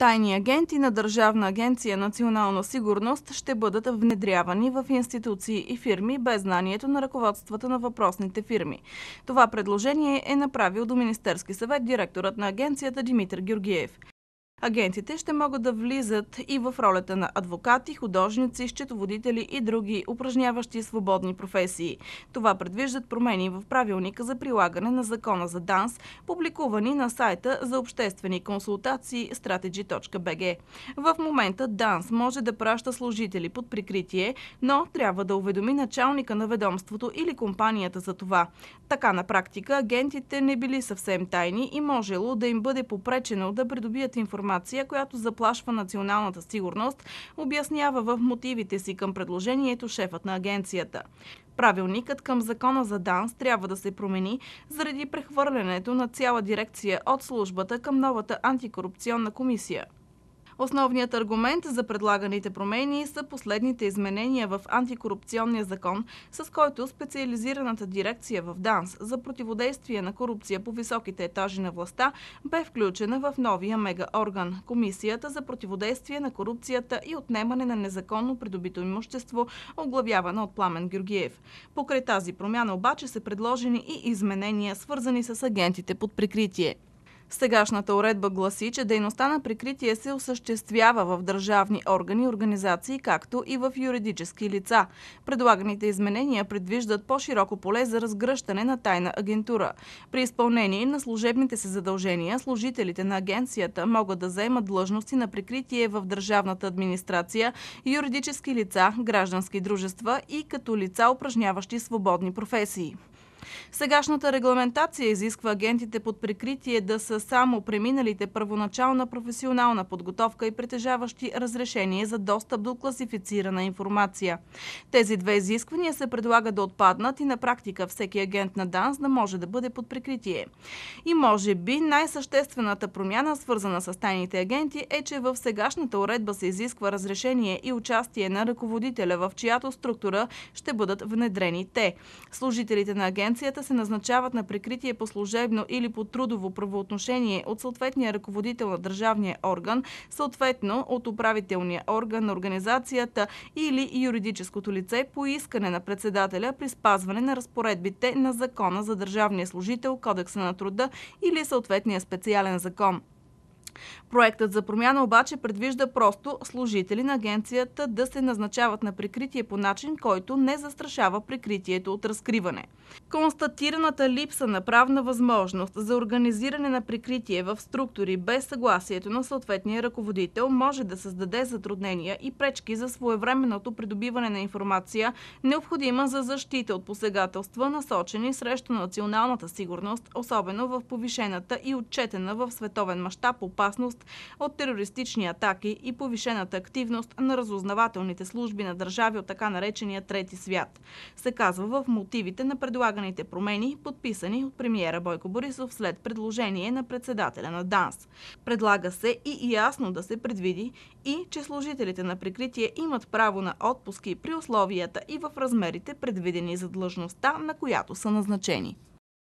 Тайни агенти на Държавна агенция Национална сигурност ще бъдат внедрявани в институции и фирми без знанието на ръководствата на въпросните фирми. Това предложение е направил до Министерски съвет директорът на агенцията Димитър Георгиев. Агентите ще могат да влизат и в ролята на адвокати, художници, счетоводители и други упражняващи свободни професии. Това предвиждат промени в правилника за прилагане на закона за ДАНС, публикувани на сайта за обществени консултации strategy.bg. В момента ДАНС може да праща служители под прикритие, но трябва да уведоми началника на ведомството или компанията за това. Така на практика агентите не били съвсем тайни и можело да им бъде попречено да придобият информация информация, която заплашва националната сигурност, обяснява в мотивите си към предложението шефът на агенцията. Правилникът към закона за ДАНС трябва да се промени заради прехвърлянето на цяла дирекция от службата към новата антикорупционна комисия. Основният аргумент за предлаганите промени са последните изменения в антикорупционния закон, с който специализираната дирекция в ДАНС за противодействие на корупция по високите етажи на властта бе включена в новия мега орган – Комисията за противодействие на корупцията и отнемане на незаконно придобито имущество, оглавявана от Пламен Георгиев. Покрай тази промяна обаче са предложени и изменения, свързани с агентите под прикритие. Сегашната уредба гласи, че дейността на прикритие се осъществява в държавни органи и организации, както и в юридически лица. Предлаганите изменения предвиждат по-широко поле за разгръщане на тайна агентура. При изпълнение на служебните си задължения, служителите на агенцията могат да заемат длъжности на прикритие в държавната администрация, юридически лица, граждански дружества и като лица, упражняващи свободни професии. Сегашната регламентация изисква агентите под прикритие да са само преминалите първоначална професионална подготовка и притежаващи разрешение за достъп до класифицирана информация. Тези две изисквания се предлага да отпаднат и на практика всеки агент на ДАНС да може да бъде под прикритие. И може би най-съществената промяна, свързана с тайните агенти, е, че в сегашната уредба се изисква разрешение и участие на ръководителя, в чиято структура ще бъдат внедрени те. Служителите на агент агенцията се назначават на прикритие по служебно или по трудово правоотношение от съответния ръководител на държавния орган, съответно от управителния орган на организацията или юридическото лице по искане на председателя при спазване на разпоредбите на Закона за държавния служител, Кодекса на труда или съответния специален закон. Проектът за промяна обаче предвижда просто служители на агенцията да се назначават на прикритие по начин, който не застрашава прикритието от разкриване. Констатираната липса на правна възможност за организиране на прикритие в структури без съгласието на съответния ръководител може да създаде затруднения и пречки за своевременното придобиване на информация, необходима за защита от посегателства, насочени срещу националната сигурност, особено в повишената и отчетена в световен мащаб опасност от терористични атаки и повишената активност на разузнавателните служби на държави от така наречения трети свят, се казва в мотивите на предлаганите промени, подписани от премиера Бойко Борисов след предложение на председателя на ДАНС. Предлага се и ясно да се предвиди и, че служителите на прикритие имат право на отпуски при условията и в размерите предвидени за длъжността, на която са назначени.